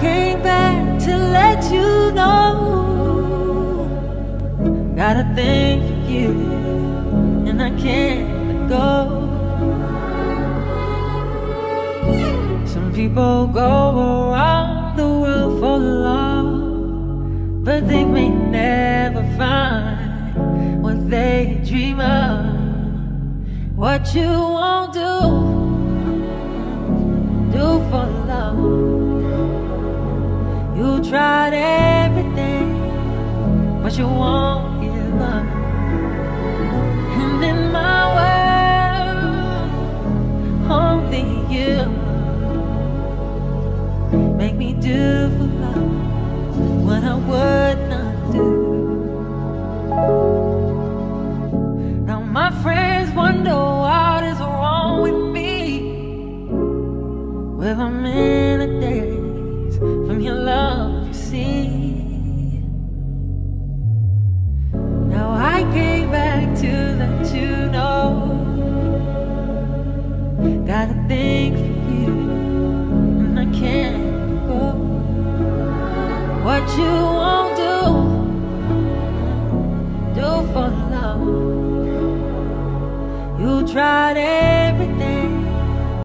came back to let you know. Got a thing for you, and I can't let go. Some people go around the world for love, but they may never find what they dream of. What you won't do, but you won't give up. And in my world, only you make me do for love what I would not do. Now my friends wonder what is wrong with me. Well, I'm in a daze to know. Got a thing for you, and I can't go. What you won't do, do for love. You tried it.